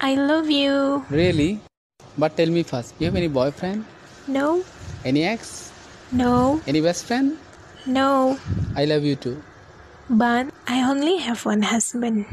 I love you. Really? But tell me first, you have any boyfriend? No, Any ex? no, Any best friend? no. I love you too. But I only have one husband.